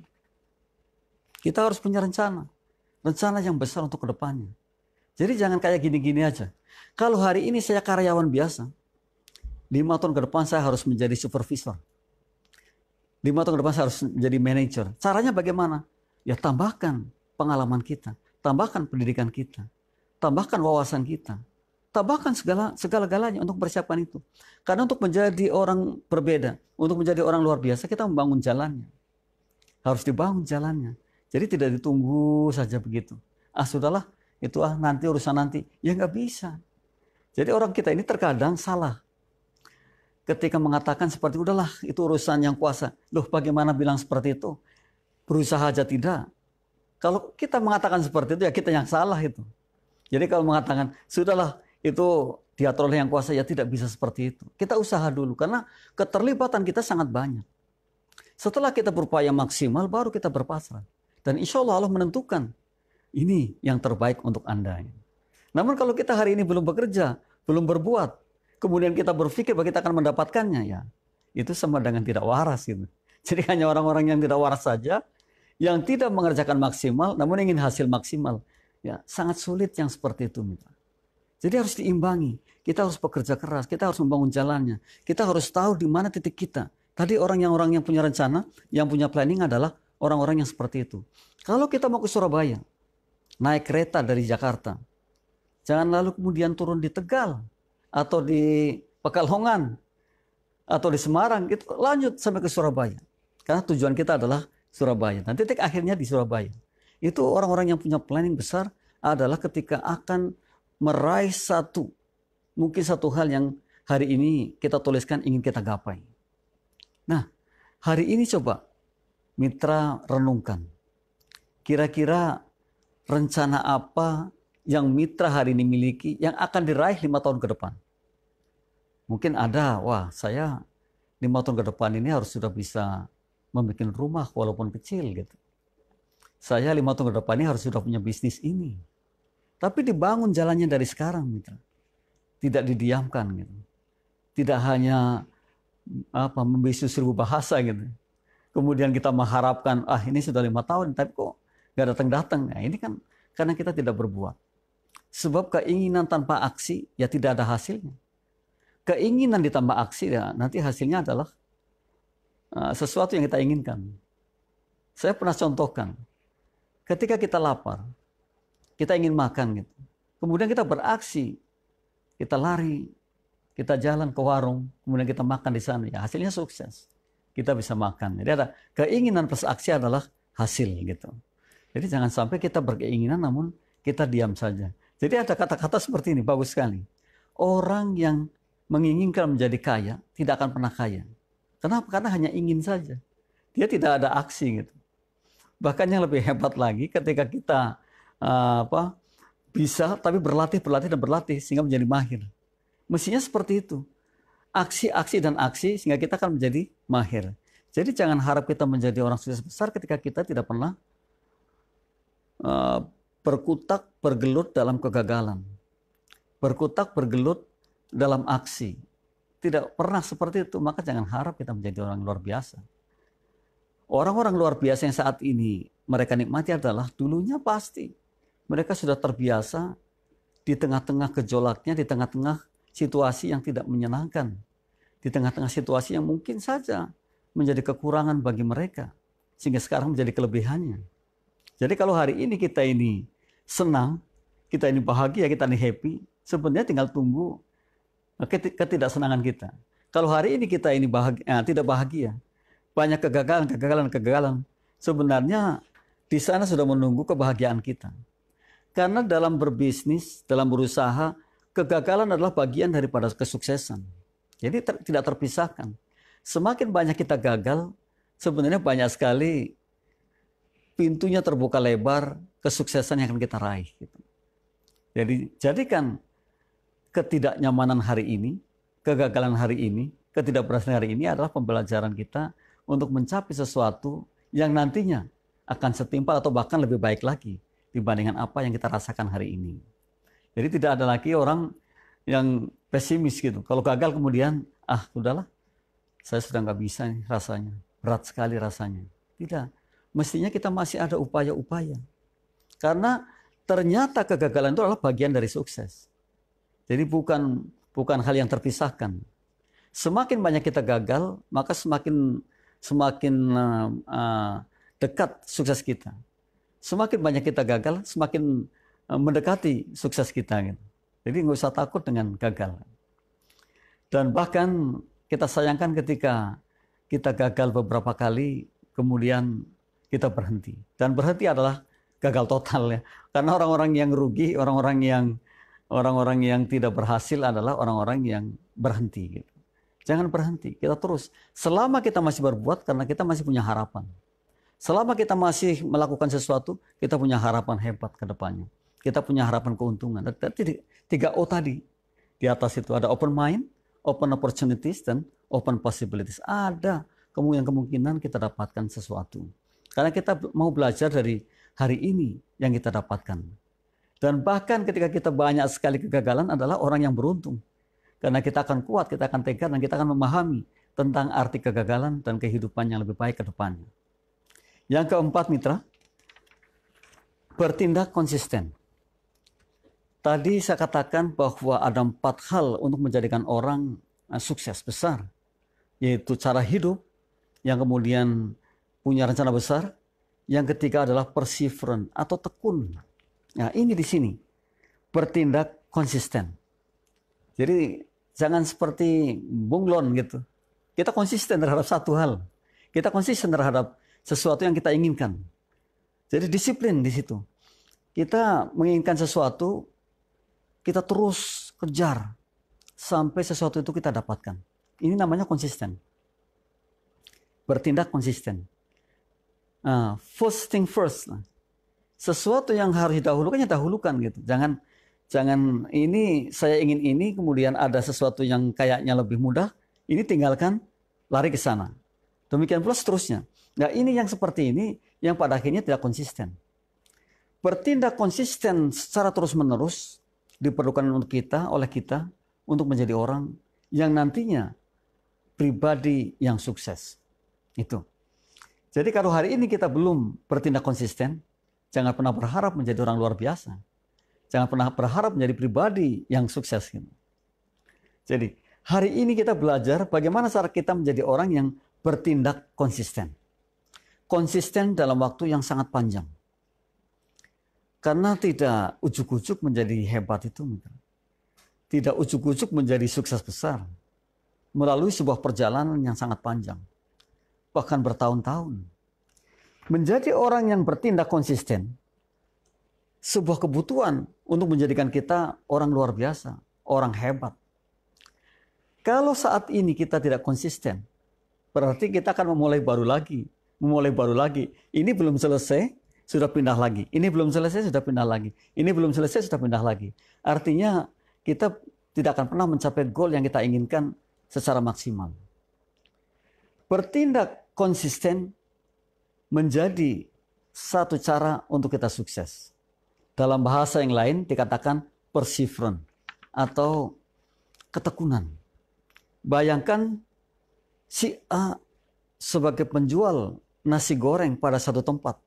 Kita harus punya rencana. Rencana yang besar untuk ke depannya. Jadi jangan kayak gini-gini aja. Kalau hari ini saya karyawan biasa, lima tahun ke depan saya harus menjadi supervisor. Lima tahun ke depan saya harus menjadi manajer. Caranya bagaimana? Ya tambahkan pengalaman kita, tambahkan pendidikan kita, tambahkan wawasan kita, tambahkan segala segala-galanya untuk persiapan itu. Karena untuk menjadi orang berbeda, untuk menjadi orang luar biasa, kita membangun jalannya. Harus dibangun jalannya. Jadi tidak ditunggu saja begitu. Ah sudahlah, itu ah nanti urusan nanti. Ya nggak bisa. Jadi orang kita ini terkadang salah. Ketika mengatakan seperti udahlah itu urusan yang kuasa. Loh bagaimana bilang seperti itu? Berusaha aja tidak. Kalau kita mengatakan seperti itu ya kita yang salah itu. Jadi kalau mengatakan sudahlah itu diatur oleh yang kuasa ya tidak bisa seperti itu. Kita usaha dulu karena keterlibatan kita sangat banyak. Setelah kita berupaya maksimal baru kita berpasrah. Dan insya Allah Allah menentukan ini yang terbaik untuk Anda. Namun kalau kita hari ini belum bekerja, belum berbuat, kemudian kita berpikir bahwa kita akan mendapatkannya, ya itu sama dengan tidak waras gitu. Jadi hanya orang-orang yang tidak waras saja, yang tidak mengerjakan maksimal, namun ingin hasil maksimal. Ya, sangat sulit yang seperti itu. Mitra. Jadi harus diimbangi. Kita harus bekerja keras, kita harus membangun jalannya. Kita harus tahu di mana titik kita. Tadi orang yang orang yang punya rencana, yang punya planning adalah orang-orang yang seperti itu. Kalau kita mau ke Surabaya, naik kereta dari Jakarta, jangan lalu kemudian turun di Tegal atau di Pekalongan atau di Semarang, gitu, lanjut sampai ke Surabaya. Karena tujuan kita adalah Surabaya. Dan titik akhirnya di Surabaya. Itu orang-orang yang punya planning besar adalah ketika akan meraih satu, mungkin satu hal yang hari ini kita tuliskan ingin kita gapai. Nah, hari ini coba mitra renungkan. Kira-kira rencana apa yang mitra hari ini miliki yang akan diraih lima tahun ke depan? Mungkin ada, wah saya lima tahun ke depan ini harus sudah bisa membuat rumah walaupun kecil gitu. Saya lima tahun ke depan ini harus sudah punya bisnis ini. Tapi dibangun jalannya dari sekarang mitra. Tidak didiamkan gitu. Tidak hanya apa membisu seribu bahasa gitu kemudian kita mengharapkan, ah ini sudah lima tahun, tapi kok nggak datang-datang. Nah, ini kan karena kita tidak berbuat. Sebab keinginan tanpa aksi, ya tidak ada hasilnya. Keinginan ditambah aksi, ya nanti hasilnya adalah uh, sesuatu yang kita inginkan. Saya pernah contohkan, ketika kita lapar, kita ingin makan gitu. Kemudian kita beraksi, kita lari, kita jalan ke warung, kemudian kita makan di sana, ya hasilnya sukses. Kita bisa makan. Jadi ada keinginan plus aksi adalah hasil gitu. Jadi jangan sampai kita berkeinginan namun kita diam saja. Jadi ada kata-kata seperti ini, bagus sekali. Orang yang menginginkan menjadi kaya tidak akan pernah kaya. Kenapa? Karena hanya ingin saja. Dia tidak ada aksi gitu. Bahkan yang lebih hebat lagi ketika kita uh, apa bisa tapi berlatih berlatih dan berlatih sehingga menjadi mahir. Mestinya seperti itu. Aksi-aksi dan aksi sehingga kita akan menjadi mahir. Jadi jangan harap kita menjadi orang sukses besar ketika kita tidak pernah uh, berkutak bergelut dalam kegagalan. Berkutak bergelut dalam aksi. Tidak pernah seperti itu, maka jangan harap kita menjadi orang luar biasa. Orang-orang luar biasa yang saat ini mereka nikmati adalah dulunya pasti mereka sudah terbiasa di tengah-tengah gejolaknya, di tengah-tengah situasi yang tidak menyenangkan, di tengah-tengah situasi yang mungkin saja menjadi kekurangan bagi mereka, sehingga sekarang menjadi kelebihannya. Jadi kalau hari ini kita ini senang, kita ini bahagia, kita ini happy, sebenarnya tinggal tunggu ketidaksenangan kita. Kalau hari ini kita ini bahagia, eh, tidak bahagia, banyak kegagalan, kegagalan, kegagalan, sebenarnya di sana sudah menunggu kebahagiaan kita. Karena dalam berbisnis, dalam berusaha, kegagalan adalah bagian daripada kesuksesan. Jadi ter, tidak terpisahkan. Semakin banyak kita gagal, sebenarnya banyak sekali pintunya terbuka lebar, kesuksesan yang akan kita raih. Gitu. Jadi jadikan ketidaknyamanan hari ini, kegagalan hari ini, ketidakberhasilan hari ini adalah pembelajaran kita untuk mencapai sesuatu yang nantinya akan setimpal atau bahkan lebih baik lagi dibandingkan apa yang kita rasakan hari ini. Jadi tidak ada lagi orang yang pesimis gitu. Kalau gagal kemudian, ah udahlah, saya sudah nggak bisa nih rasanya, berat sekali rasanya. Tidak, mestinya kita masih ada upaya-upaya. Karena ternyata kegagalan itu adalah bagian dari sukses. Jadi bukan bukan hal yang terpisahkan. Semakin banyak kita gagal, maka semakin semakin uh, uh, dekat sukses kita. Semakin banyak kita gagal, semakin mendekati sukses kita. Gitu. Jadi nggak usah takut dengan gagal. Dan bahkan kita sayangkan ketika kita gagal beberapa kali, kemudian kita berhenti. Dan berhenti adalah gagal total ya. Karena orang-orang yang rugi, orang-orang yang orang-orang yang tidak berhasil adalah orang-orang yang berhenti. Gitu. Jangan berhenti, kita terus. Selama kita masih berbuat, karena kita masih punya harapan. Selama kita masih melakukan sesuatu, kita punya harapan hebat ke depannya kita punya harapan keuntungan. Tapi tiga O tadi di atas itu ada open mind, open opportunities dan open possibilities. Ada kemungkinan-kemungkinan kita dapatkan sesuatu. Karena kita mau belajar dari hari ini yang kita dapatkan. Dan bahkan ketika kita banyak sekali kegagalan adalah orang yang beruntung. Karena kita akan kuat, kita akan tegar, dan kita akan memahami tentang arti kegagalan dan kehidupan yang lebih baik ke depannya. Yang keempat mitra, bertindak konsisten. Tadi saya katakan bahwa ada empat hal untuk menjadikan orang eh, sukses besar, yaitu cara hidup, yang kemudian punya rencana besar, yang ketiga adalah perseverance atau tekun. Nah ini di sini bertindak konsisten. Jadi jangan seperti bunglon gitu. Kita konsisten terhadap satu hal. Kita konsisten terhadap sesuatu yang kita inginkan. Jadi disiplin di situ. Kita menginginkan sesuatu, kita terus kejar sampai sesuatu itu kita dapatkan. Ini namanya konsisten. Bertindak konsisten. Uh, first thing first. Sesuatu yang harus didahulukan ya dahulukan gitu. Jangan jangan ini saya ingin ini kemudian ada sesuatu yang kayaknya lebih mudah, ini tinggalkan lari ke sana. Demikian pula seterusnya. Nah ini yang seperti ini yang pada akhirnya tidak konsisten. Bertindak konsisten secara terus menerus diperlukan untuk kita, oleh kita, untuk menjadi orang yang nantinya pribadi yang sukses. Itu. Jadi kalau hari ini kita belum bertindak konsisten, jangan pernah berharap menjadi orang luar biasa. Jangan pernah berharap menjadi pribadi yang sukses. Gitu. Jadi hari ini kita belajar bagaimana cara kita menjadi orang yang bertindak konsisten. Konsisten dalam waktu yang sangat panjang. Karena tidak ujuk-ujuk menjadi hebat itu. Tidak ujuk-ujuk menjadi sukses besar. Melalui sebuah perjalanan yang sangat panjang. Bahkan bertahun-tahun. Menjadi orang yang bertindak konsisten. Sebuah kebutuhan untuk menjadikan kita orang luar biasa. Orang hebat. Kalau saat ini kita tidak konsisten, berarti kita akan memulai baru lagi, memulai baru lagi. Ini belum selesai, sudah pindah lagi. Ini belum selesai, sudah pindah lagi. Ini belum selesai, sudah pindah lagi. Artinya kita tidak akan pernah mencapai goal yang kita inginkan secara maksimal. Bertindak konsisten menjadi satu cara untuk kita sukses. Dalam bahasa yang lain dikatakan perseverance atau ketekunan. Bayangkan si A sebagai penjual nasi goreng pada satu tempat.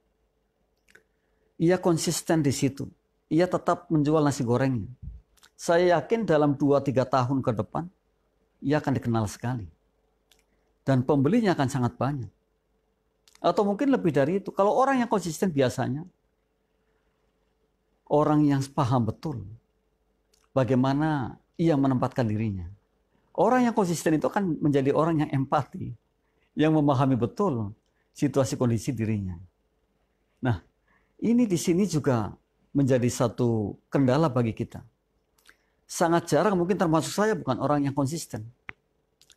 Ia konsisten di situ. Ia tetap menjual nasi gorengnya. Saya yakin dalam 2-3 tahun ke depan, ia akan dikenal sekali. Dan pembelinya akan sangat banyak. Atau mungkin lebih dari itu. Kalau orang yang konsisten biasanya, orang yang paham betul bagaimana ia menempatkan dirinya. Orang yang konsisten itu akan menjadi orang yang empati, yang memahami betul situasi kondisi dirinya. Nah, ini di sini juga menjadi satu kendala bagi kita. Sangat jarang mungkin termasuk saya bukan orang yang konsisten.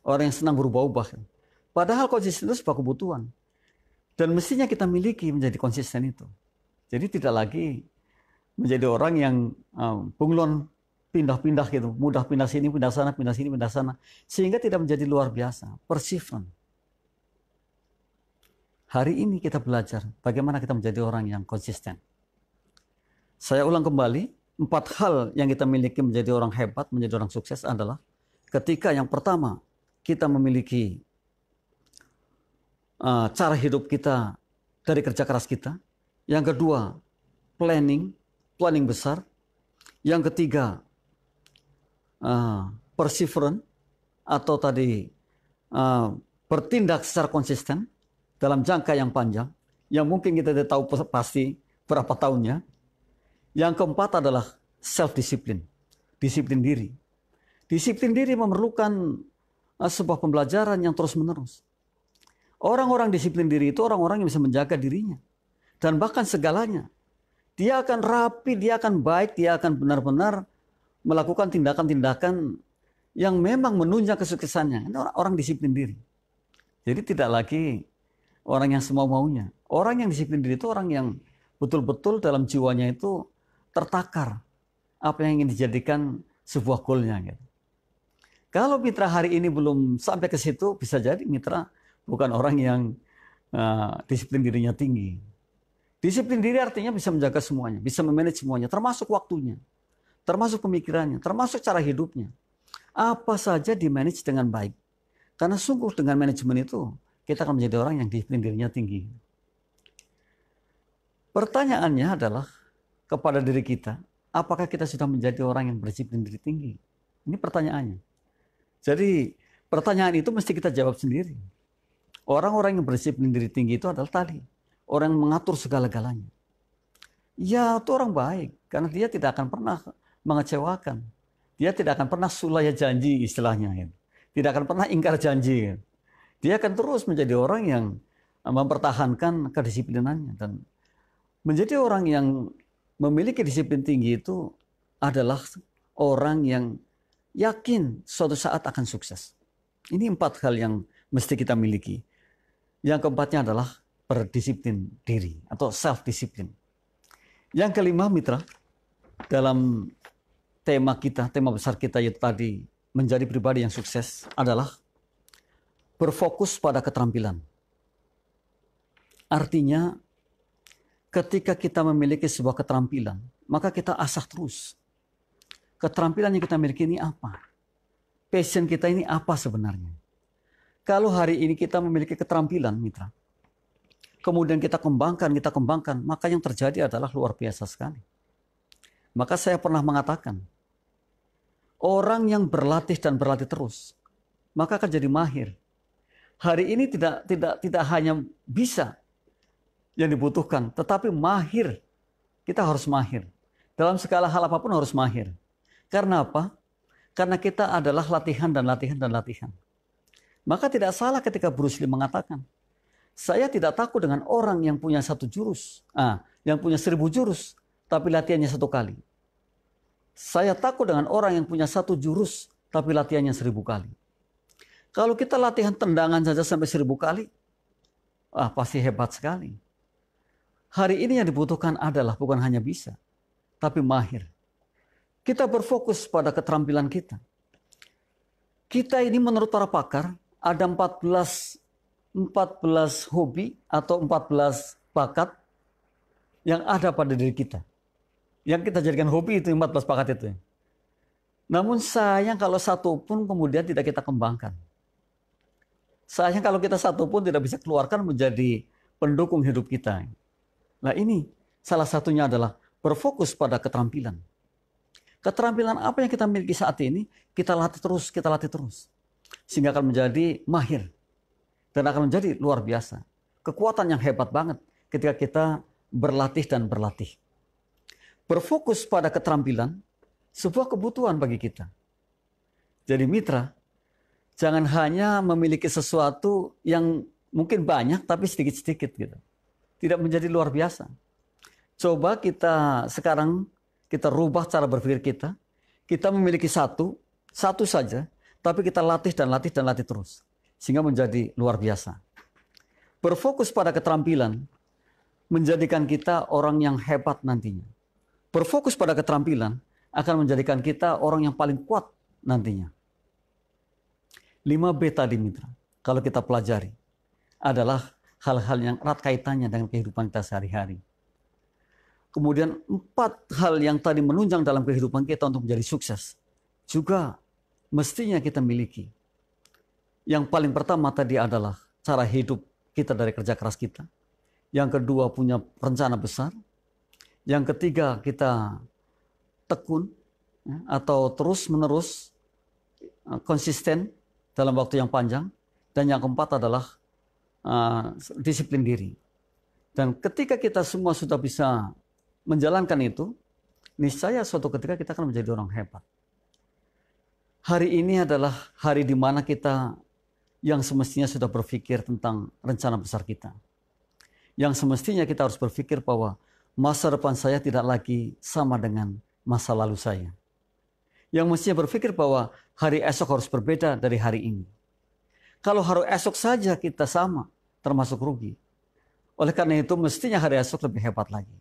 Orang yang senang berubah-ubah. Padahal konsisten itu sebuah kebutuhan. Dan mestinya kita miliki menjadi konsisten itu. Jadi tidak lagi menjadi orang yang um, bunglon pindah-pindah gitu, mudah pindah sini, pindah sana, pindah sini, pindah sana, sehingga tidak menjadi luar biasa, persifan. Hari ini kita belajar bagaimana kita menjadi orang yang konsisten. Saya ulang kembali, empat hal yang kita miliki menjadi orang hebat, menjadi orang sukses adalah ketika yang pertama kita memiliki uh, cara hidup kita dari kerja keras kita. Yang kedua, planning, planning besar. Yang ketiga, uh, perseverance atau tadi uh, bertindak secara konsisten dalam jangka yang panjang yang mungkin kita tidak tahu pasti berapa tahunnya. Yang keempat adalah self discipline, disiplin diri. Disiplin diri memerlukan uh, sebuah pembelajaran yang terus menerus. Orang-orang disiplin diri itu orang-orang yang bisa menjaga dirinya dan bahkan segalanya. Dia akan rapi, dia akan baik, dia akan benar-benar melakukan tindakan-tindakan yang memang menunjang kesuksesannya. Ini orang, orang disiplin diri. Jadi tidak lagi orang yang semau maunya. Orang yang disiplin diri itu orang yang betul-betul dalam jiwanya itu tertakar apa yang ingin dijadikan sebuah goalnya. Gitu. Kalau mitra hari ini belum sampai ke situ, bisa jadi mitra bukan orang yang uh, disiplin dirinya tinggi. Disiplin diri artinya bisa menjaga semuanya, bisa memanage semuanya, termasuk waktunya termasuk pemikirannya, termasuk cara hidupnya. Apa saja dimanage dengan baik. Karena sungguh dengan manajemen itu kita akan menjadi orang yang disiplin dirinya tinggi. Pertanyaannya adalah kepada diri kita, apakah kita sudah menjadi orang yang berdisiplin diri tinggi? Ini pertanyaannya. Jadi pertanyaan itu mesti kita jawab sendiri. Orang-orang yang berdisiplin diri tinggi itu adalah tadi. Orang yang mengatur segala-galanya. Ya itu orang baik. Karena dia tidak akan pernah mengecewakan. Dia tidak akan pernah sulaya janji istilahnya. Ya. Tidak akan pernah ingkar janji. Dia akan terus menjadi orang yang mempertahankan kedisiplinannya. Dan menjadi orang yang memiliki disiplin tinggi itu adalah orang yang yakin suatu saat akan sukses. Ini empat hal yang mesti kita miliki. Yang keempatnya adalah berdisiplin diri atau self discipline. Yang kelima mitra dalam tema kita, tema besar kita yaitu tadi menjadi pribadi yang sukses adalah berfokus pada keterampilan. Artinya ketika kita memiliki sebuah keterampilan, maka kita asah terus. Keterampilan yang kita miliki ini apa? Passion kita ini apa sebenarnya? Kalau hari ini kita memiliki keterampilan, mitra, kemudian kita kembangkan, kita kembangkan, maka yang terjadi adalah luar biasa sekali. Maka saya pernah mengatakan, orang yang berlatih dan berlatih terus, maka akan jadi mahir. Hari ini tidak tidak tidak hanya bisa yang dibutuhkan, tetapi mahir. Kita harus mahir. Dalam segala hal apa pun harus mahir. Karena apa? Karena kita adalah latihan dan latihan dan latihan. Maka tidak salah ketika Bruce Lee mengatakan, saya tidak takut dengan orang yang punya satu jurus, ah, yang punya seribu jurus, tapi latihannya satu kali. Saya takut dengan orang yang punya satu jurus, tapi latihannya seribu kali. Kalau kita latihan tendangan saja sampai seribu kali, ah, pasti hebat sekali. Hari ini yang dibutuhkan adalah bukan hanya bisa, tapi mahir. Kita berfokus pada keterampilan kita. Kita ini menurut para pakar ada 14 14 hobi atau 14 bakat yang ada pada diri kita. Yang kita jadikan hobi itu 14 bakat itu. Namun sayang kalau satu pun kemudian tidak kita kembangkan. Sayang kalau kita satu pun tidak bisa keluarkan menjadi pendukung hidup kita. Nah ini salah satunya adalah berfokus pada keterampilan. Keterampilan apa yang kita miliki saat ini, kita latih terus, kita latih terus. Sehingga akan menjadi mahir dan akan menjadi luar biasa. Kekuatan yang hebat banget ketika kita berlatih dan berlatih. Berfokus pada keterampilan, sebuah kebutuhan bagi kita. Jadi mitra, jangan hanya memiliki sesuatu yang mungkin banyak tapi sedikit-sedikit gitu. Tidak menjadi luar biasa. Coba kita sekarang kita rubah cara berpikir kita. Kita memiliki satu, satu saja, tapi kita latih dan latih dan latih terus sehingga menjadi luar biasa. Berfokus pada keterampilan menjadikan kita orang yang hebat nantinya. Berfokus pada keterampilan akan menjadikan kita orang yang paling kuat nantinya. 5B tadi mitra, kalau kita pelajari adalah hal-hal yang erat kaitannya dengan kehidupan kita sehari-hari. Kemudian empat hal yang tadi menunjang dalam kehidupan kita untuk menjadi sukses juga mestinya kita miliki. Yang paling pertama tadi adalah cara hidup kita dari kerja keras kita. Yang kedua punya rencana besar. Yang ketiga kita tekun ya, atau terus menerus uh, konsisten dalam waktu yang panjang. Dan yang keempat adalah uh, disiplin diri. Dan ketika kita semua sudah bisa menjalankan itu, niscaya suatu ketika kita akan menjadi orang hebat. Hari ini adalah hari di mana kita yang semestinya sudah berpikir tentang rencana besar kita. Yang semestinya kita harus berpikir bahwa masa depan saya tidak lagi sama dengan masa lalu saya. Yang mestinya berpikir bahwa hari esok harus berbeda dari hari ini. Kalau hari esok saja kita sama, termasuk rugi. Oleh karena itu mestinya hari esok lebih hebat lagi.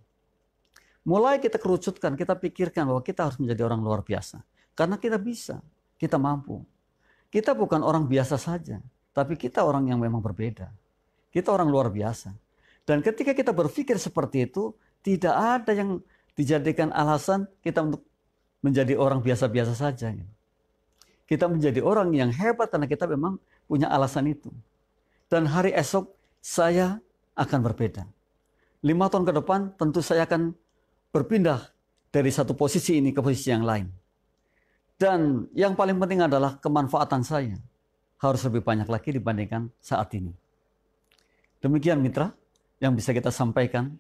Mulai kita kerucutkan, kita pikirkan bahwa kita harus menjadi orang luar biasa. Karena kita bisa, kita mampu. Kita bukan orang biasa saja. Tapi kita orang yang memang berbeda. Kita orang luar biasa. Dan ketika kita berpikir seperti itu, tidak ada yang dijadikan alasan kita untuk menjadi orang biasa-biasa saja. Kita menjadi orang yang hebat karena kita memang punya alasan itu. Dan hari esok saya akan berbeda. Lima tahun ke depan tentu saya akan berpindah dari satu posisi ini ke posisi yang lain. Dan yang paling penting adalah kemanfaatan saya harus lebih banyak lagi dibandingkan saat ini. Demikian mitra yang bisa kita sampaikan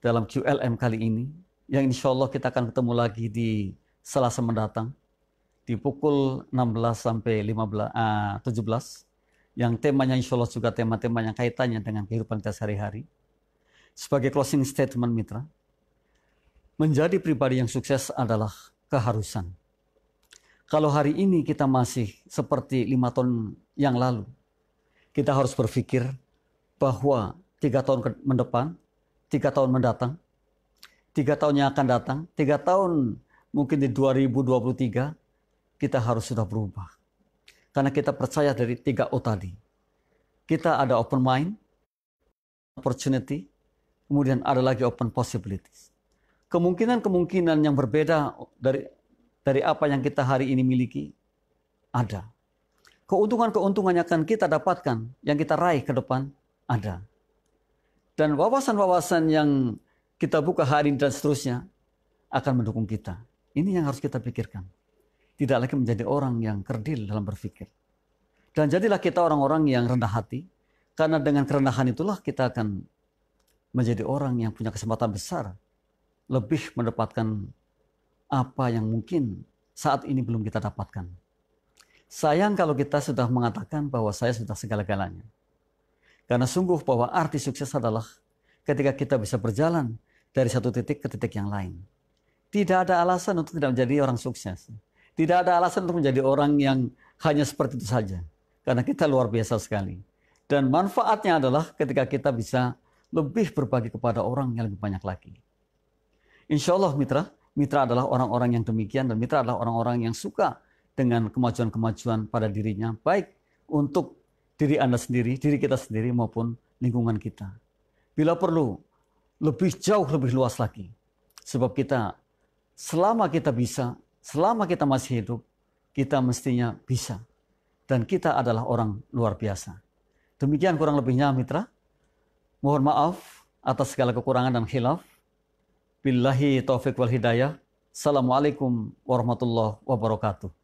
dalam QLM kali ini. Yang insya Allah kita akan ketemu lagi di Selasa mendatang di pukul 16 sampai 15, uh, 17 yang temanya insya Allah juga tema-tema yang kaitannya dengan kehidupan kita sehari-hari. Sebagai closing statement mitra, menjadi pribadi yang sukses adalah keharusan. Kalau hari ini kita masih seperti lima tahun yang lalu, kita harus berpikir bahwa tiga tahun mendepan, tiga tahun mendatang, tiga tahun yang akan datang, tiga tahun mungkin di 2023, kita harus sudah berubah. Karena kita percaya dari tiga O tadi. Kita ada open mind, opportunity, kemudian ada lagi open possibilities. Kemungkinan-kemungkinan yang berbeda dari dari apa yang kita hari ini miliki ada. Keuntungan-keuntungan yang akan kita dapatkan, yang kita raih ke depan ada. Dan wawasan-wawasan yang kita buka hari ini dan seterusnya akan mendukung kita. Ini yang harus kita pikirkan. Tidak lagi menjadi orang yang kerdil dalam berpikir. Dan jadilah kita orang-orang yang rendah hati, karena dengan kerendahan itulah kita akan menjadi orang yang punya kesempatan besar, lebih mendapatkan apa yang mungkin saat ini belum kita dapatkan. Sayang kalau kita sudah mengatakan bahwa saya sudah segala-galanya. Karena sungguh bahwa arti sukses adalah ketika kita bisa berjalan dari satu titik ke titik yang lain. Tidak ada alasan untuk tidak menjadi orang sukses. Tidak ada alasan untuk menjadi orang yang hanya seperti itu saja. Karena kita luar biasa sekali. Dan manfaatnya adalah ketika kita bisa lebih berbagi kepada orang yang lebih banyak lagi. Insya Allah mitra, Mitra adalah orang-orang yang demikian dan mitra adalah orang-orang yang suka dengan kemajuan-kemajuan pada dirinya, baik untuk diri Anda sendiri, diri kita sendiri maupun lingkungan kita. Bila perlu, lebih jauh, lebih luas lagi. Sebab kita, selama kita bisa, selama kita masih hidup, kita mestinya bisa. Dan kita adalah orang luar biasa. Demikian kurang lebihnya mitra. Mohon maaf atas segala kekurangan dan khilaf. Billahi taufik wal hidayah. Assalamualaikum warahmatullahi wabarakatuh.